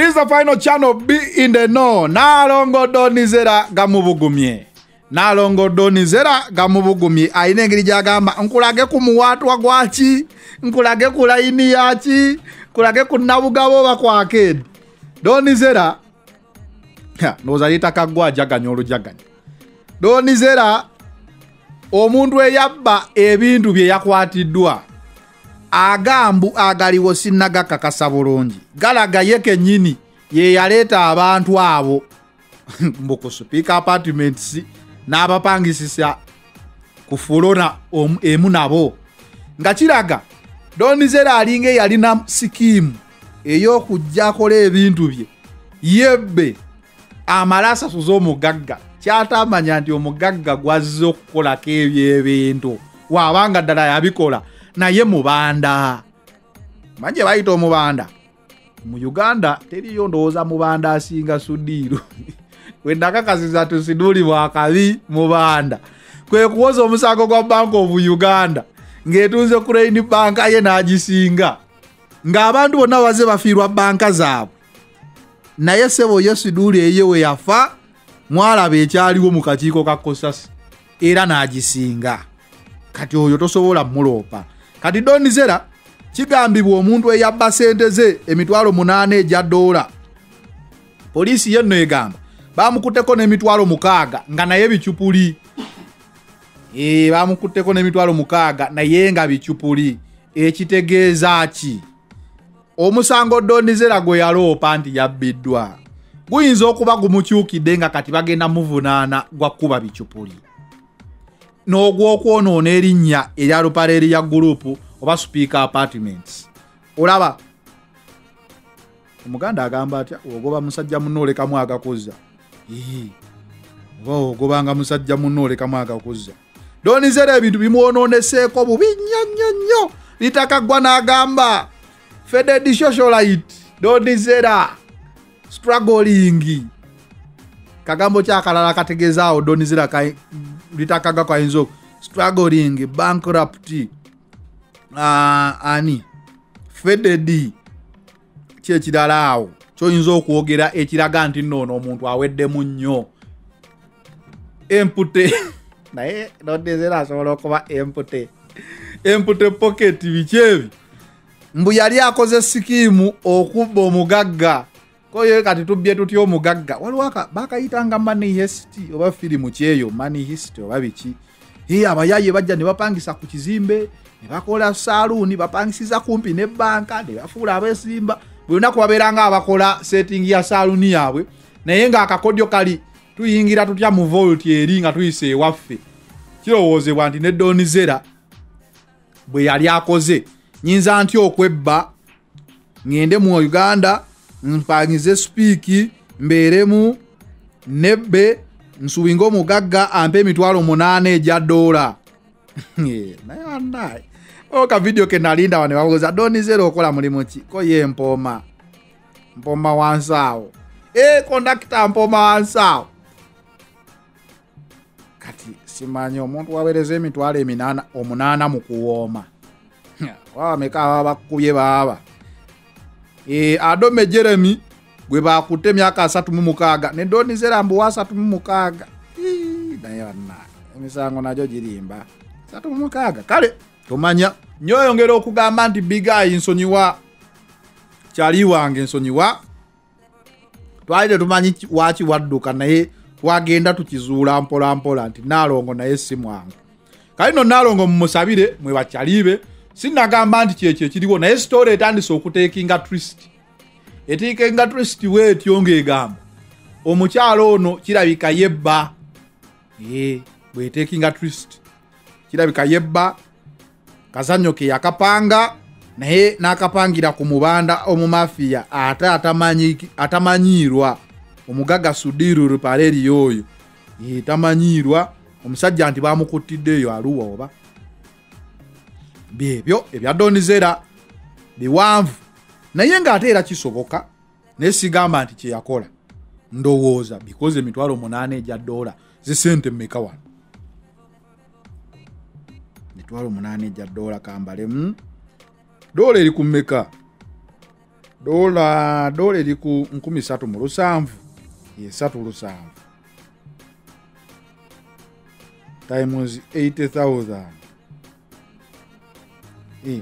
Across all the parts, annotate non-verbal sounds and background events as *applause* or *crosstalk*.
It is the final channel B in the know. Nalongo donizera gamubugumye. Nalongo donizera gamubugumye. Aine ngiri jagamba nkulage ku muwatwa gwaki, nkulage ku layini yaki, nkulage ku nabugabo bakwake. Donizera Ha, noza yitaka gwa jaganya olujaganya. Donizera omuntu eyabba ebintu bye yakwatiddwa agambu agaliwo sinnagakakasa bulungi. Galaga ye kennyini ye yaleeta abantu abo. *laughs* Mbu ku speaker apartments n'abapangisisa ku fulona emu nabo. Nga kiraga donizera alinga eyalina sikiimu ey'okujja akola ebintu bye. Yebbe amale asasuza omugagga kyatamanya nti omugagga gwazze okukolako ebyo ebintu. Waabanga ddala yabikola naye mubanda. Manje bayita omubanda. Mu uganda teriyo ndowooza mubanda asinga sudiiro *laughs* wendakakasiza tusiduli bwakabi mubanda. Kwe kuwoza omusango gwa bank of uganda. Ng'etunze kuraini banka ye n'agisinga. Ng'abantu bonna baze bafiirwa banka zaabwe. Naye sebo yo siduuli eyo we yafa mwalaba ekyaliwo mu kakiiko ka kosasi era n'agisinga. Kati oyo tosobola muloopa kati donizera kigambibwa omuntu eyabba sente ze emitwalo munaana egya doola poliisi yenno egamba bamukutteko n'emitwalo mukaaga nga naye bicupuli. Ee bamukutteko n'emitwalo mukaaga naye nga bicupuli. Ekitegeeza ki? Omusango donizera gwe yaloopa nti yabbiddwa. Guyinza okuba gumukyukidde nga kati bagenda muvunaana gwa kuba bicupuli n'ogwokwonoona erinnya erya lupaleri ya gurupu oba speaker apartments. Olaba omuganda agamba atya ogoba musajja muno olekamu agakuza? Ii, oba ogobanga musajja muno olekamu agakuza? Donizera ebintu bimwononeseeko bubi nnyo nnyo nnyo litakaggwa n'agamba. Feded socialite donizera struggling. Kagambo kyakalala kategeezaawo donizera ka- litakaga kayinza oku- struggling bankrupt uh, ani feded kyekirala awo. Kyoyinza okwogera ekiraga nti noono omuntu aweddemu nnyo empute *laughs* naye donizera asobola okuba empute. Empute pocket biki ebi mbu yali akoze sikiimu okubba omugagga koyo kati tubbye tutya omugagga. Waliwo aka- bakayitanga money history oba firimu kyeyo money history oba biki. Abayaye bajja ne bapangisa ku kizimbe ne bakola saaluuni bapangisiza kumpi nebbanka ne bafuula abeesimba. Buli lunaku babeeranga abakola setting ya saaluuni yaabwe. Naye ng'akakodyo kali tuyingira tutya mu volt eri nga tuyisa ewaffe. Kirowoozebwa nti ne donizera bwe yali akoze. Nyinza ntya okwebba ŋŋende mu uganda mpangize sipiiki mbeeremu nebbe nsuwinga omugagga ampe emitwalo munaana egya doola *laughs* naye wannaye o kavidiyo ke nalinda wane babuuza donizera okola mulimu ki? Ko ye mpooma mpooma wansi awo e kondakita mpooma wansi awo kati simanyi omuntu waweereza emitwalo eminaana omunaana mu kuwooma. *laughs* Wabameka aba bakubye baaba adome jeremy gwe bakutte emyaka asatu mu mukaaga ne donizera mbuwa asatu mu mukaaga. Naye banna emisango nagyo girimba. Asatu mu mukaaga kale tomanya nyoyongera okugamba nti bigayi nsonyiwa kyali wange nsonyiwa twali tetumanyi ki- waki wadduka naye twagenda tukizuula mpola mpola nti naalongo naye si mwangu kale no naalongo mumusabire mwe bakyalibe sinagamba nti kyekyo ekiriwo naye sitoole etandise okuteekinga twist. Eteekenga twist bwetyo ng'egamba omukyalo ono kirabika yebba. Ee bweteekinga twist. Kirabika yebba. Kazanyo ke yakapanga naye n'akapangira ku mubanda omumafiya ate atamanyi- atamanyiirwa. Omugagga sudiru rupaleri oyo Ee, tamanyiirwa. Omusajja nti bamukuttiddeeyo aluwa oba byebyo ebya donizera biwanvu. Naye ng'ate era kisoboka naye sigamba nti kyeyakola ndowooza bikoze emitwalo munaana egya doola zisente mmeka wano? Emitwalo munaana egya doola kambalemu. Doola eri ku mmeka? Dola dola eri ku 3 mu lusanvu. Yesatu lusanvu. Times 80000 Eh,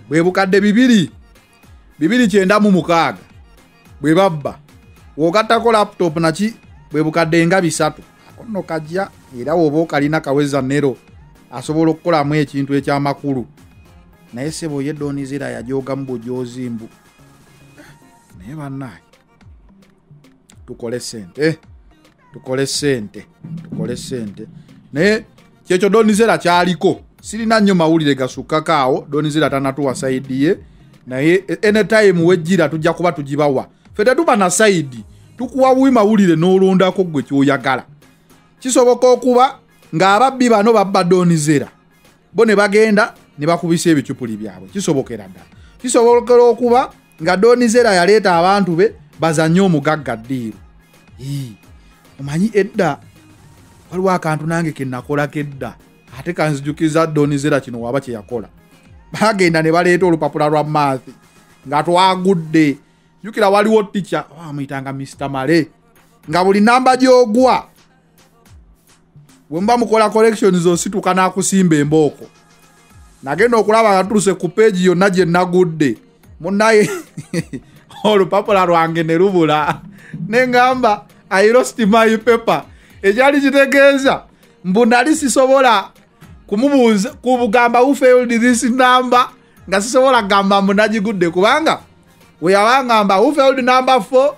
bwe bukadde bibiri bibiri kyenda mu mukaaga bwe babba. Wogattako laptop naki bwe bukadde nga bisatu. Akonno kajja era woba okalina kaweza nero asobola okukolamu ekintu ekyamakulu. Naye sebo ye donizera yajogamu bujozi mbu naye bannaye tukole sente tukole sente tukole sente naye kyekyo donizera kyaliko sirina nnyo mawulire gasukkako awo donizera tanatuwa saidi ye naye anytime wejjira tujja kuba tugibawa. Fe tetuba na saidi tukuwa bubi mawulire n'olondako gwe kyoyagala. Kisoboka okuba ng'ababbi bano babba donizera bo ne bagenda ne bakubisa ebicupuli byabwe. Kisobokera ddala. Kisobokera okuba nga donizera yaleeta abantu be bazanye omugagga ddiiru. Ii, omanyi edda? Waliwo akantu nange kenakolako edda ate kanzijukiza donizera kino waba kyeyakola bagenda ne baleeta olupapula lwa maathi nga twagudde. Jukira waliwo tica amuyitanga mr male nga buli namba gyogwa bwe muba mukola collections osituka n'akusimba embooko. Nagenda okulaba nga tuluse ku peegi yonna gye nagudde. Munaye *laughs* olupapula lwange ne lubula. Neŋŋamba i lost my paper. Ekyali kitegeeza mbu nali sisobola kumubuuza kubugamba who this number nga sisobola kugamba mbu nagigudde kubanga we yawaŋŋamba who failed number 4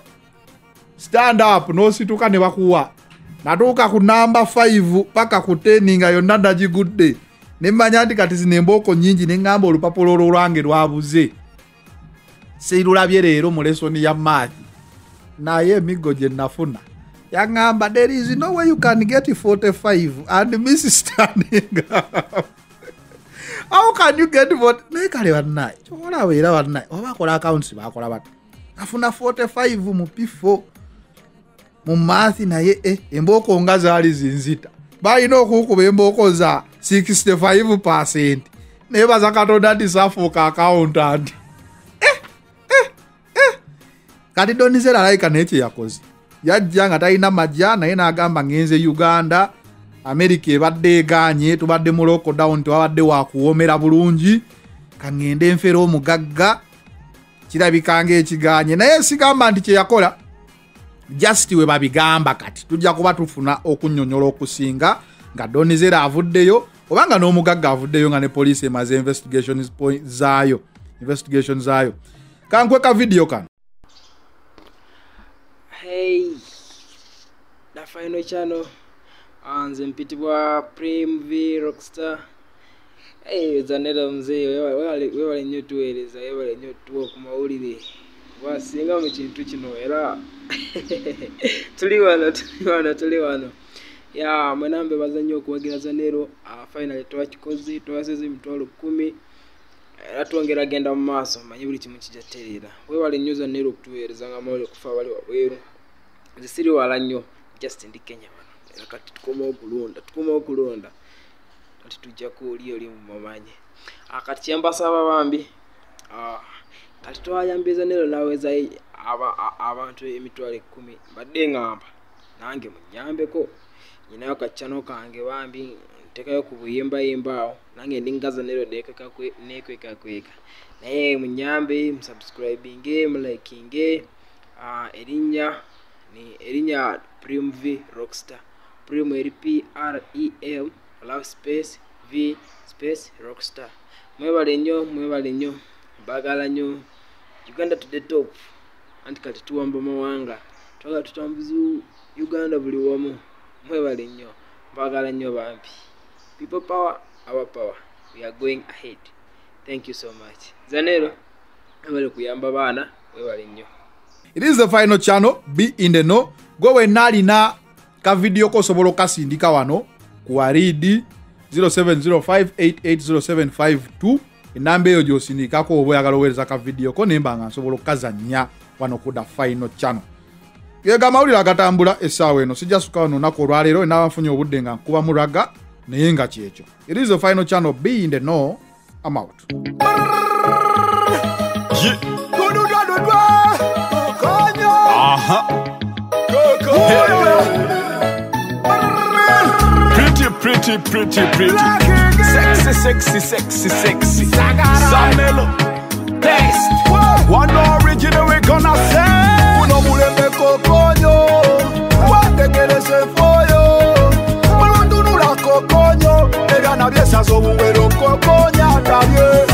stand up n'osituka ne bakuwa. Natuuka ku namba 5 paka ku 10 nga yonna nagigudde. Nemmanya nti kati zino embooko nyingi neŋŋamba olupapula olwo lwange lwabuze. Sirulabye leero mu lesoni ya maathi naye emiggo gye nafuna yaŋŋamba there is no way you can get 45 and miss standing up. *laughs* How can you get what naye kale bannaye kyolaba era bannaye oba akola accounts bakola bati afuna 45 mu p4 mu maathi naye e embooko nga zaali zinzita. Balina okukuba embooko za 65 percent. Naye baza katonda nti safuuka accountant. Kati donizera alayika naye kyeyakoze yajja nga talina majja naye n'agamba ngenze uganda amerika ebadde eganye tubadde mu lockdown tewabadde wakuwomera bulungi kaŋŋende enfera omugagga kirabika ngaekiganye naye sigamba nti kyeyakola just we babigamba kati tujja kuba tufuna okunyonyola okusinga nga donizera avuddeyo obanga n'omugagga avuddeyo nga ne poliisi emaze investigation zaayo investigation zaayo. Kankweka vidiyo kano Hey, the final channel. Ah, nze mpitibwa Prim V Rockstar. Hey, zanera wewale wewale nnyo tuweereza wewale nnyo tuwa ku mawulire wasinga mu kintu kino era *laughs* tuli wano tuli wano tuli wano ya mwenambe baza nnyo okuwagira zanero uh, finally twakikoze twaseze emitwalo kumi. Era twongera genda mu maaso manye buli kimu kijatereera. Wewale nnyo zanero okutuweereza nga mawulire kufa abali wabweru nze siri wala nnyo just ndi kenya wano era kati tukoma okulonda tukoma okulonda. Kati tujja kuoli oli mumamanye kati kyembasaba bambi ah, kati twayambiza nero naweza aba- a- abantu emitwalo ekkumi mbadde ngamba nange munyambeko nyinayo kaccano kange bambi ntekayo ku buyimbayimba awo nange ndingaza nero nekwekakweka naye munyambe musubscribinge mulikinge ah, erinnya erinnya prim v rockstar. Prim eri p r e m love space v space rockstar. Mwebale nnyo mwebale nnyo mbagala nnyo. Uganda to the top anti kati tuwamba mawanga. Twagala tutambuza uganda buli wamu. Mwebale nnyo mbagala nnyo bambi. People power our power. We are going ahead. Thank you so much. Zanero mwebale kuyamba baana mwebale nnyo it is the final channel. Be in the know. Gwe wenna alina kavidiyo kosobola okasindika wano. Ku waridi 0705880752 enamba eyo gyosindikako oba oyagala oweereza kavidiyo ko nemba nga nsobola okukazanya wano ku the final channel. Gega amawulire agatambula essaawa eno. Sijja suka wano olunaku olwaleero enaaba nfunye obudde nga nkuba mulaga naye nga kyekyo. It is the final channel. Be in the Uh-huh. Pretty, pretty, pretty, pretty. Sexy, sexy, sexy, sexy. Samelo. Taste. One original we gonna say. Uno mulembe cocoño. Guante quiere ser pollo. Malvando nula cocoño. Te gana bien, se asobu, pero cocoña, está bien.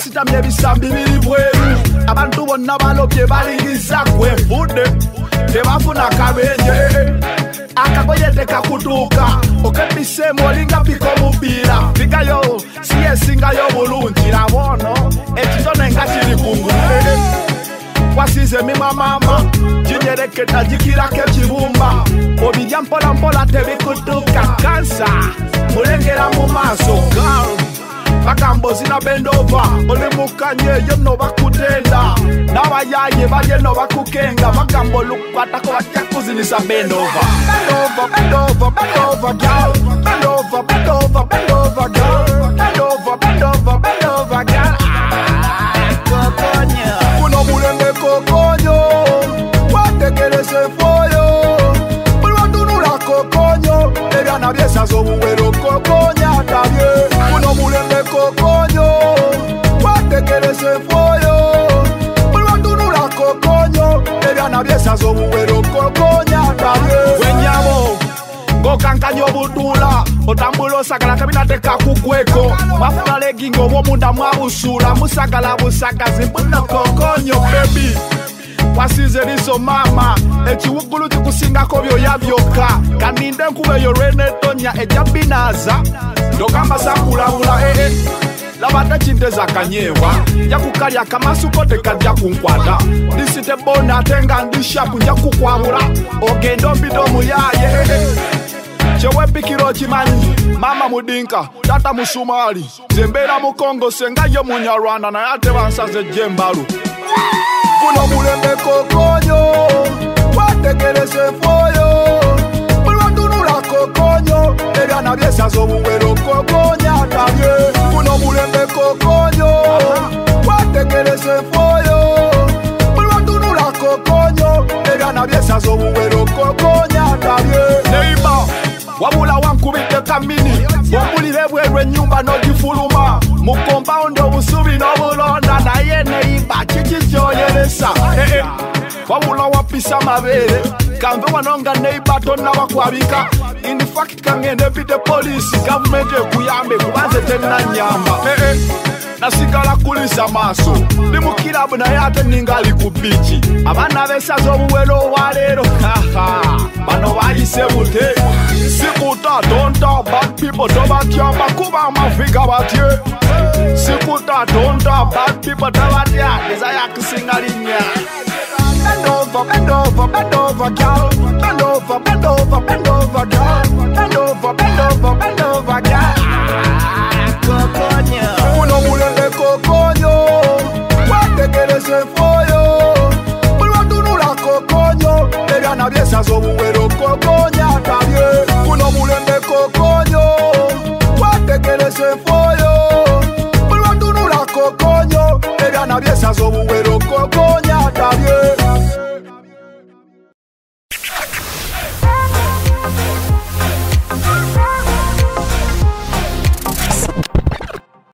Sitamye ebisambi biri bweru abantu bonna balobye balingiza gwenvudde tebafuna kabenje. Akagoye tekakutuuka. Okebiseemu olinga pika omupiira pigayo si esingayo bulungi. Labono ekitone nga kiri kungulu wasize emimwa maama ginyereketa gikirako ekibumba. Obirya mpolampola tebikutuuka zinabenda ova olimukanye yono bakutenda n'abayaye bakukenga olukukwatako kuzinisa bend over, bend over, girl. Bend over, bend over, bend over, girl. Bend over, bend over, bend over, girl. Kuno mulembe kokonyo. ebyokulya nabyesaza obuwera okokonya atabye buno bulembe kokonyo wetegeresa enfoyo bulwatunula kokonyo ebyana byesaza obuwera okokonya atabye wenyabo ng'okankanya obutuula otambula osagala kabinatekakugweko mafuna leginga obw'omunda mwabusuula musagala busagazi buno kokonyo bebi wasize liso mama. Ekiwugulu kikusingako byoya byokka kaninde enkuba eyo lwenetonya ejja binaza ndogamba sakulabula ee laba tekinteza kanyeebwa nja kukalya akamasuko tekajja kunkwata ndisite bona ate nga ndishapu nja kukwabula ogenda ombide omuyaye kyewepikira okimanyi mama mudinka tata musumali zembeera mukongo senga yo munyarwanda naye ate bansaze jembalu kuno mulembe kokonyo wategerese foyo mulwatunula kokonyo ebyana byesaza obuwero kokonya tabye kuno mulembe kokonyo wategerese foyo mulwatunula kokonyo ebyana byesaza obuwero kokonya tabye neiba wabula wankubidde kamini bwompulira ebweru ennyumba n'ogifuluma mu kompawundi obusubi n'obulonda naye neiba kiki kyoyeresa ee wabula wapisa mabeere kanve wano nga neiba tonnabakwabika infact kangende epite polisi gavumenti ekuyambe kubanze tennanyamba ee nasigala kulisa maaso ndi mu kirabu naye ate ninga ali ku biiki abaana besaza obuwero olwaleero Odo batye, makouba man figa batye Sikuta tonda, bad people ta batya Desire kusinga linya Bend over, bend over, bend over, girl. Bend over, bend over, bend over, girl. Bend over, bend over, bend over, girl. Kokonyo Uno mulende kokonyo Watekereze foyo Mulwa tunula kokonyo Eri anabiesa zobuwe